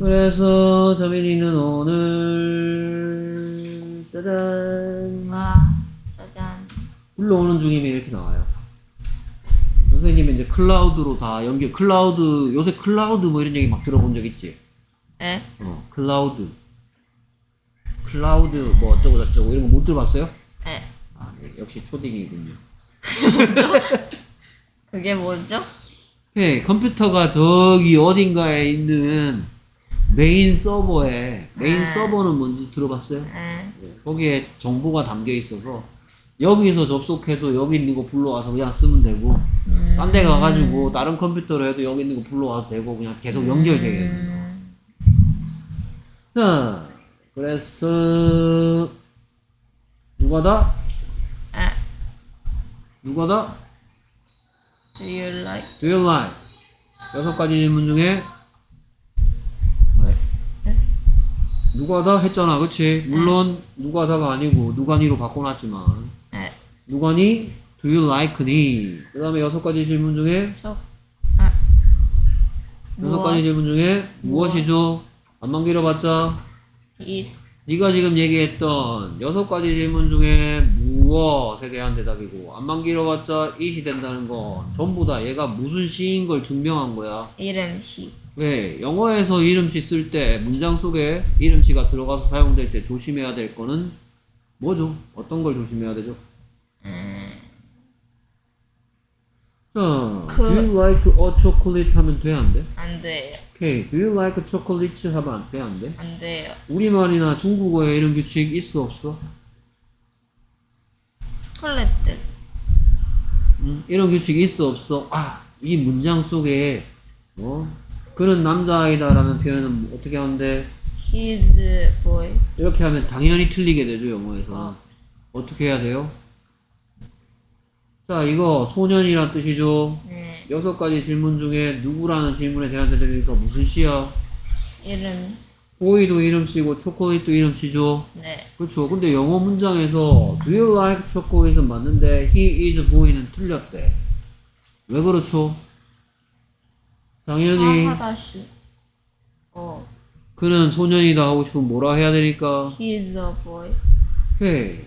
그래서 자민이는 오늘 짜잔 와, 짜잔. 불러오는 중이면 이렇게 나와요. 선생님이 이제 클라우드로 다 연결, 클라우드, 요새 클라우드 뭐 이런 얘기 막 들어본 적 있지? 에? 어, 클라우드. 클라우드 뭐 어쩌고 저쩌고 이런 거 못 들어봤어요? 에. 아, 네, 역시 초딩이군요. 그게 뭐죠? 네, 컴퓨터가 저기 어딘가에 있는 메인 서버에, 메인 아. 서버는 뭔지 들어봤어요? 에. 네, 거기에 정보가 담겨 있어서 여기서 접속해도 여기 있는 거 불러와서 그냥 쓰면 되고 음. 딴데 가가지고 다른 컴퓨터로 해도 여기 있는 거 불러와도 되고 그냥 계속 연결되겠네요. 음. 자, 그래서 누가 다? 에. 누가 다? Do you like? Do you like? 여섯 가지 질문 중에 누가 다 했잖아, 그치? 물론 누가 다가 아니고 누가니로 바꿔놨지만 에. 누가니? Do you like me? 그 다음에 여섯 가지 질문 중에 저. 아. 여섯 가지 질문 중에 무엇이죠? 안만 길어봤자 이. 네가 지금 얘기했던 여섯 가지 질문 중에 무엇에 대한 대답이고 안만 길어봤자 it이 된다는 건 전부 다 얘가 무슨 시인 걸 증명한 거야. 이름 시. 왜 영어에서 이름시 쓸때 문장 속에 이름시가 들어가서 사용될 때 조심해야 될 거는 뭐죠? 어떤 걸 조심해야 되죠? 음. 자, 그- do you like a chocolate 하면 돼, 안 돼? 안 돼요. 오케이, do you like chocolates 하면 안 돼, 안 돼? 안 돼요. 우리말이나 중국어에 이런 규칙 있어, 없어? 초콜릿. 음, 이런 규칙 있어, 없어? 아, 이 문장 속에, 어? 그는 남자아이다라는 표현은 어떻게 하는데, He's boy. 이렇게 하면 당연히 틀리게 되죠, 영어에서. 어. 어떻게 해야 돼요? 자, 이거 소년이란 뜻이죠. 네. 여섯 가지 질문 중에 누구라는 질문에 대한 대답이니까 무슨 시야? 이름. 보이도 이름씨고 초콜릿도 이름씨죠. 네. 그렇죠. 근데 영어 문장에서 Do you like chocolate은 맞는데 He is boy는 틀렸대. 왜 그렇죠? 당연히 하하다시. 어. 그는 소년이다 하고 싶으면 뭐라 해야 되니까 He's a boy. 오케이.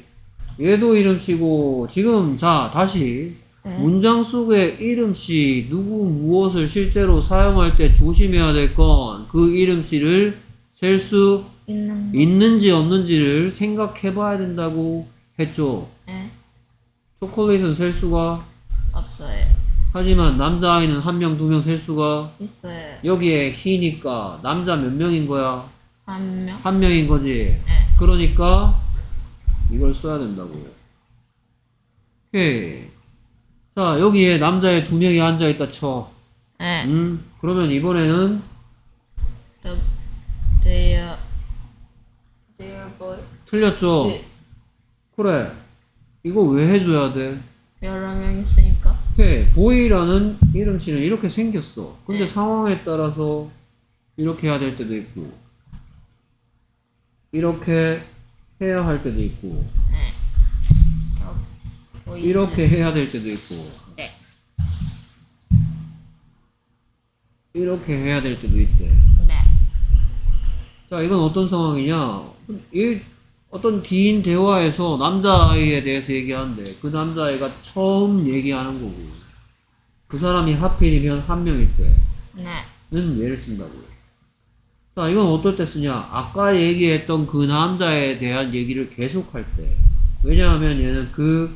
얘도 이름씨고 지금 자 다시 네. 문장 속에 이름씨 누구 무엇을 실제로 사용할 때 조심해야 될 건 그 이름씨를 셀 수. 있는지 없는지를 생각해 봐야 된다고 했죠. 네. 초콜릿은 셀 수가 없어요. 하지만 남자아이는 한 명, 두 명 셀 수가 있어요. 여기에 히니까 남자 몇 명인 거야? 한 명. 한 명인 거지. 네. 그러니까 이걸 써야 된다고요. 오케이. 자, 여기에 남자애 두 명이 앉아 있다 쳐. 네. 음, 그러면 이번에는 The, their, their boy. 틀렸죠? 시- 그래. 이거 왜 해줘야 돼? 여러 명 있으니까. 오케이. 보이라는 이름씨는 이렇게 생겼어. 근데 네. 상황에 따라서 이렇게 해야 될 때도 있고, 이렇게 해야 할 때도 있고, 네. 이렇게 해야 될 때도 있고, 네. 이렇게 해야 될 때도 있대. 네. 자, 이건 어떤 상황이냐? 이 어떤 긴 대화에서 남자아이에 대해서 얘기하는데 그 남자아이가 처음 얘기하는 거고 그 사람이 하필이면 한 명일 네. 때는 예를 쓴다고요. 자, 이건 어떨 때 쓰냐? 아까 얘기했던 그 남자에 대한 얘기를 계속할 때. 왜냐하면 얘는 그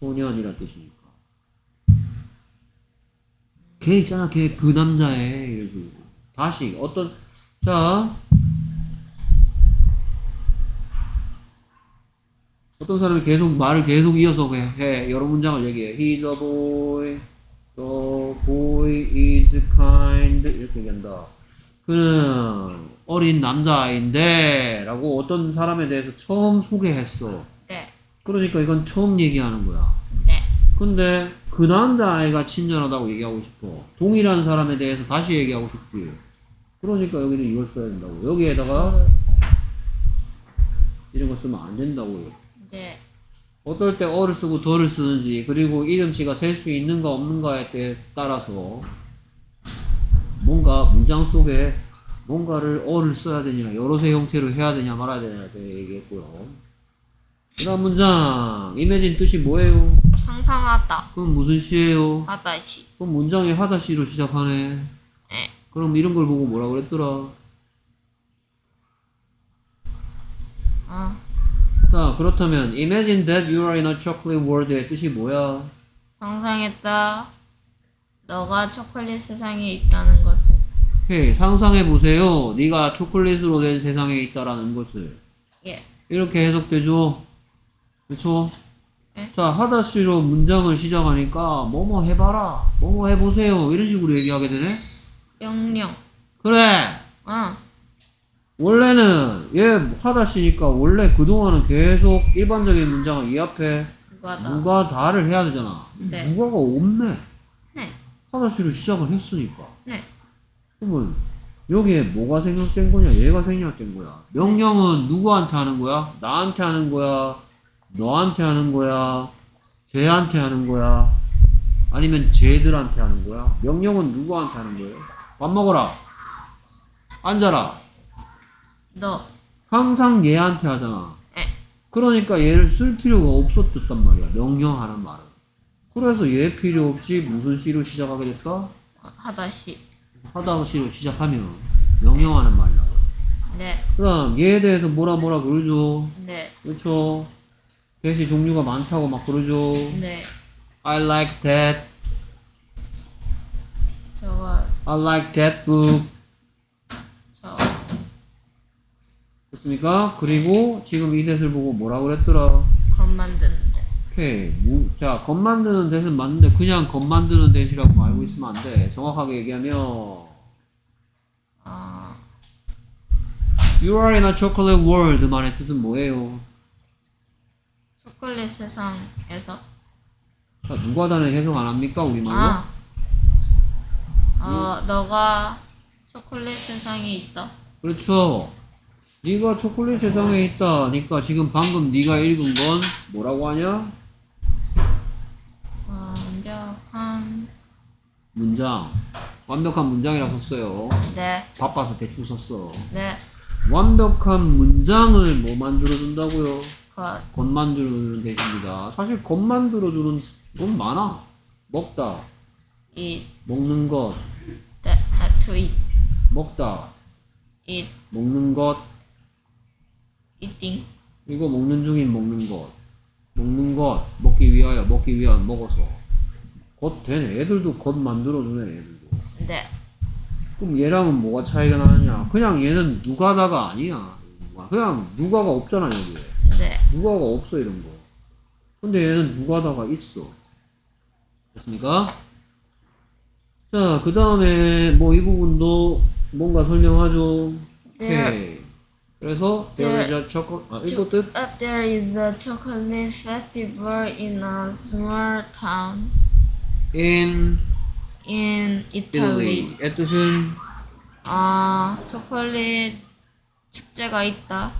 소년이란 뜻이니까. 걔 있잖아, 걔 그 남자애. 이래서. 다시, 어떤, 자. 어떤 사람이 계속 말을 계속 이어서 해, 해. 여러 문장을 얘기해. He's a boy. The boy is kind. 이렇게 얘기한다. 그는 어린 남자아이인데 라고 어떤 사람에 대해서 처음 소개했어. 네. 그러니까 이건 처음 얘기하는 거야. 네. 근데 그 남자아이가 친절하다고 얘기하고 싶어. 동일한 사람에 대해서 다시 얘기하고 싶지. 그러니까 여기는 이걸 써야 된다고. 여기에다가 이런 거 쓰면 안 된다고요. 네. 어떨 때 어를 쓰고 더를 쓰는지 그리고 이름씨가 셀 수 있는가 없는가에 따라서 뭔가 문장 속에 뭔가를 어를 써야 되냐, 여러세 형태로 해야 되냐 말아야 되냐 얘기했고요. 그 다음 문장, imagine 뜻이 뭐예요? 상상하다. 그럼 무슨 시예요? 하다시. 그럼 문장이 하다시로 시작하네. 에. 그럼 이런 걸 보고 뭐라 그랬더라? 어. 자, 그렇다면 imagine that you are in a chocolate world의 뜻이 뭐야? 상상했다. 너가 초콜릿 세상에 있다는 것을. 오케이, 상상해 보세요. 네가 초콜릿으로 된 세상에 있다라는 것을. 예. 이렇게 해석되죠? 네. 자, 하다시로 문장을 시작하니까 뭐뭐 해봐라, 뭐뭐 해보세요 이런 식으로 얘기하게 되네? 명령. 그래! 어. 원래는 얘 하다 시니까 원래 그동안은 계속 일반적인 문장을 이 앞에 누가다. 누가 다를 해야 되잖아. 네. 누가가 없네. 네. 하다 시로 시작을 했으니까. 네. 그러면 여기에 뭐가 생략된 거냐? 얘가 생략된 거야. 명령은 누구한테 하는 거야? 나한테 하는 거야? 너한테 하는 거야? 쟤한테 하는 거야? 아니면 쟤들한테 하는 거야? 명령은 누구한테 하는 거예요? 밥 먹어라. 앉아라. 너. 항상 얘한테 하잖아. 에. 그러니까 얘를 쓸 필요가 없었단 말이야. 명령하는 말은. 그래서 얘 필요 없이 무슨 시로 시작하게 됐어? 하다시. 하다시로 시작하면 명령하는 말이라고. 네. 그다음 얘에 대해서 뭐라 뭐라 그러죠. 네. 그렇죠. 대시 종류가 많다고 막 그러죠. 네. I like that. 저거. I like that book. 저. 됐습니까? 그리고 지금 이 대를 보고 뭐라 그랬더라. 겉 만드는데. 오케이. 무- 자, 겉 만드는 대는 맞는데 그냥 겉 만드는 대시라고 알고 있으면 안 돼. 정확하게 얘기하면 어. You are in a chocolate world 말의 뜻은 뭐예요? 초콜릿 세상에서. 자, 누가 다는 해석 안 합니까? 우리말로? 아. 어, 너가 초콜릿 세상에 있다. 그렇죠. 네가 초콜릿 세상에 있다 니까 지금 방금 네가 읽은 건 뭐라고 하냐? 완벽한. 문장. 완벽한 문장이라고 썼어요. 네. 바빠서 대충 썼어. 네. 완벽한 문장을 뭐 만들어준다고요? 겉. 겉 만들어주는 대신입니다. 사실 겉 만들어주는 건 많아. 먹다, eat. 먹는 것, That, to eat. 먹다, Eat. 먹는 것, Eating. 이거 먹는 중인 먹는 것. 먹는 것, 먹기 위하여, 먹기 위한 먹어서. 겉 되네. 애들도 겉 만들어주네, 애들도. 네. 그럼 얘랑은 뭐가 차이가 나느냐? 그냥 얘는 누가다가 아니야. 그냥 누가가 없잖아, 여기에. 네. 누가가 없어, 이런 거. 근데 얘는 누가다가 있어. 됐습니까? 자, 그 다음에 뭐 이 부분도 뭔가 설명하죠. There, 오케이. 그래서 there is a chocolate, 아, 이거 뜻? uh, there is a chocolate festival in a small town in in Italy. 의 뜻은 아, 초콜릿 축제가 있다.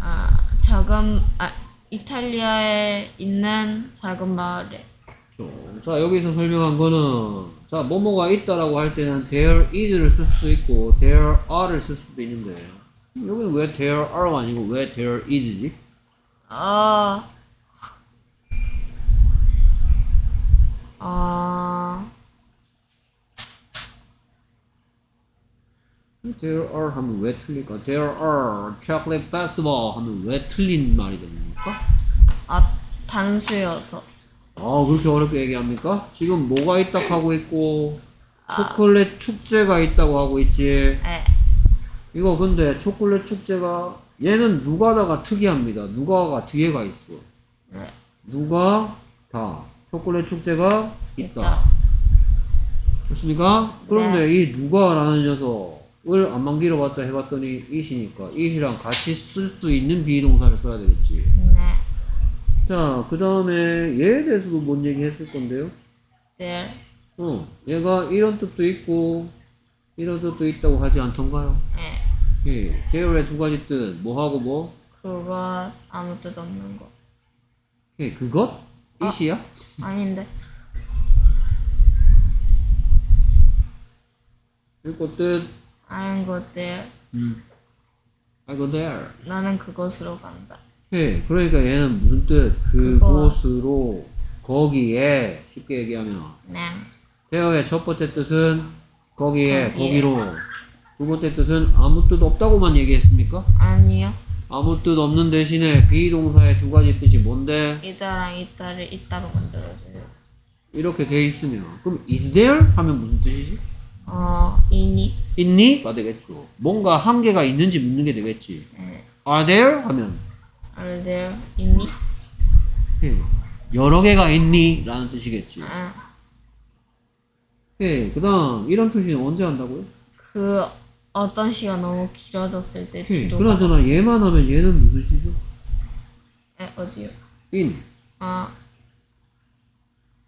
아, 작은 아, 이탈리아에 있는 작은 마을에. 그렇죠. 자 여기서 설명한 거는 자 뭐뭐가 있다라고 할 때는 there is를 쓸 수도 있고 there are를 쓸 수도 있는데 여기는 왜 there are가 아니고 왜 there is지? 어. 어. there are 하면 왜 틀릴까? there are chocolate festival 하면 왜 틀린 말이 됩니까? 아, 단수여서. 아 그렇게 어렵게 얘기합니까? 지금 뭐가 있다 하고 있고 초콜릿 축제가 있다고 하고 있지 에. 이거 근데 초콜릿 축제가 얘는 누가다가 특이합니다 누가가 뒤에가 있어 네. 누가 다 초콜릿 축제가 있다. 있다. 그렇습니까? 그런데 이 누가라는 녀석을 안만 길어봤다 해봤더니 it이니까 it이랑 같이 쓸 수 있는 비동사를 써야 되겠지. 네. 자, 그 다음에 얘에 대해서도 뭔 얘기 했을 건데요? there. 어, 얘가 이런 뜻도 있고 이런 뜻도 있다고 하지 않던가요? 에. 예, there의 두 가지 뜻, 뭐하고 뭐? 그거 아무 뜻 없는 거. 예, 그것? it이야? 아닌데. 이거 뜻 I go there. 음. I go there. 나는 그곳으로 간다. 네, 그러니까 얘는 무슨 뜻? 그곳으로 거기에 쉽게 얘기하면 네. 대어의 첫 번째 뜻은 거기에 거기에. 거기로 두 번째 뜻은 아무 뜻 없다고만 얘기했습니까? 아니요. 아무 뜻 없는 대신에 비동사의 두 가지 뜻이 뭔데? 이따랑 이따를 이따로 만들어줘요. 이렇게 돼 있으면 그럼 is there 하면 무슨 뜻이지? 어, 이니? 있니?가 되겠죠. 뭔가 한계가 있는지 묻는 게 되겠지. 네. Are there? 하면 Are there? 있니? 예, 여러 개가 있니? 라는 뜻이겠지. 아, 예, 그 다음 이런 표시는 언제 한다고요? 그 어떤 시가 너무 길어졌을 때 예, 뒤로 그나저나 얘만 하면 얘는 무슨 시죠? 가- 에, 어디요? in. 아,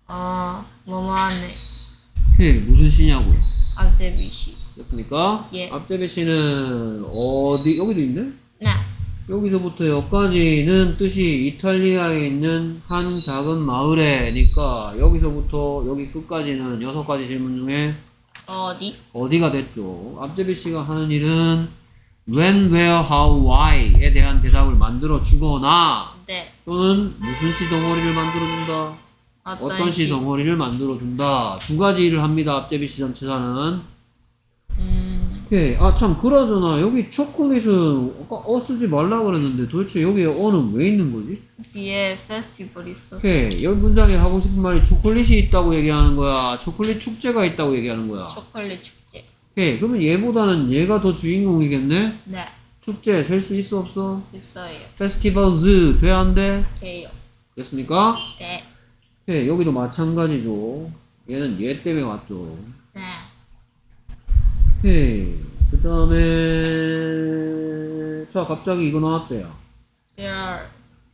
아, 뭐뭐하네. 예, 무슨 시냐고요? 앞제비 시. 됐습니까? 예. 앞제비 씨는 어디 여기도 있네? 네. 여기서부터 여기까지는 뜻이 이탈리아에 있는 한 작은 마을에니까 여기서부터 여기 끝까지는 여섯 가지 질문 중에 어디? 어디가 됐죠? 앞제비 씨가 하는 일은 when, where, how, why에 대한 대답을 만들어 주거나 네. 또는 무슨 시 덩어리를 만들어 준다. 어떤, 어떤 시 덩어리를 만들어 준다. 두 가지 일을 합니다. 앞제비 시 전치사는. 음, 오케이. 아, 참, 그러잖아. 여기 초콜릿은 아까 어 쓰지 말라 그랬는데 도대체 여기에 어는 왜 있는 거지? 뒤에 페스티벌 있었어. 오케이. 여기 문장에 하고 싶은 말이 초콜릿이 있다고 얘기하는 거야. 초콜릿 축제가 있다고 얘기하는 거야. 초콜릿 축제. 오케이. 그러면 얘보다는 얘가 더 주인공이겠네? 네. 축제 될 수 있어 없어? 있어요. 페스티벌즈 돼야 안 돼? 돼요. 됐습니까? 됐습니까? 네. 오케이. 여기도 마찬가지죠. 얘는 얘 때문에 왔죠. 네. 오케이. 그 다음에 자 갑자기 이거 나왔대요. There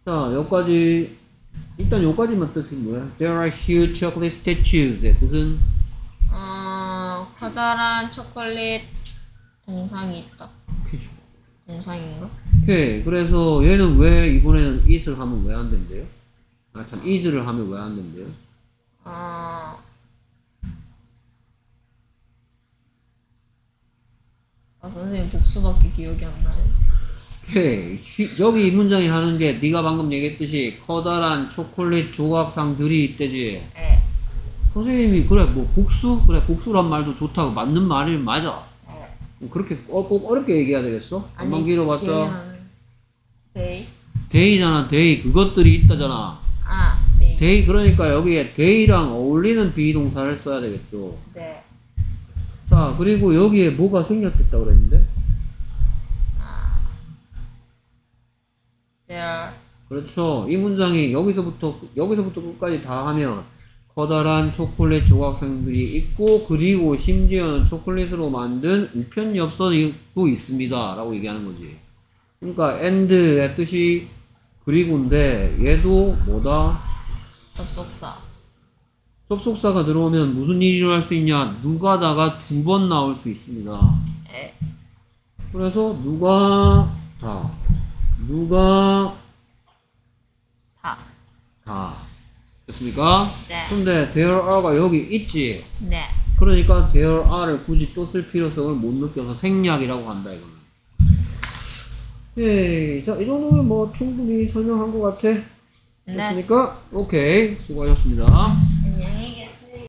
자 여기까지 일단 여기까지만 뜻이 뭐야? There are huge chocolate statues의 뜻은 어, 커다란 초콜릿 동상이 있다. 동상인가? 오케이. 그래서 얘는 왜 이번에는 it을 하면 왜 안 된대요? 아참 is를 하면 왜 안 된대요? 어, 아, 선생님 복수밖에 기억이 안 나요. 오케이. 휘- 여기 이 문장이 하는 게 네가 방금 얘기했듯이 커다란 초콜릿 조각상들이 있대지. 네. 선생님이 그래 뭐 복수 그래 복수란 말도 좋다고 맞는 말이 맞아. 네. 뭐 그렇게 어, 꼭 어렵게 얘기해야 되겠어? 암만 길어봤자 they. They잖아 they 그것들이 있다잖아. 아, they. They 그러니까 여기에 they랑 어울리는 be동사를 써야 되겠죠. 네. 자 그리고 여기에 뭐가 생략됐다 그랬는데 아. There. 그렇죠. 이 문장이 여기서부터 여기서부터 끝까지 다 하면 커다란 초콜릿 조각상들이 있고 그리고 심지어는 초콜릿으로 만든 우편 엽서도 있습니다. 라고 얘기하는 거지. 그러니까 and의 뜻이 그리고인데 얘도 뭐다? 접속사. 접속사가 들어오면 무슨 일이 일어날 수 있냐? 누가다가 두 번 나올 수 있습니다. 네. 그래서 누가 다 누가 다. 다 됐습니까? 네. 근데 there are가 여기 있지. 네. 그러니까 there are를 굳이 또 쓸 필요성을 못 느껴서 생략이라고 한다 이거는. 예, 자, 이 정도면 뭐 충분히 설명한 것 같아. 네. 됐습니까? 오케이, 수고하셨습니다.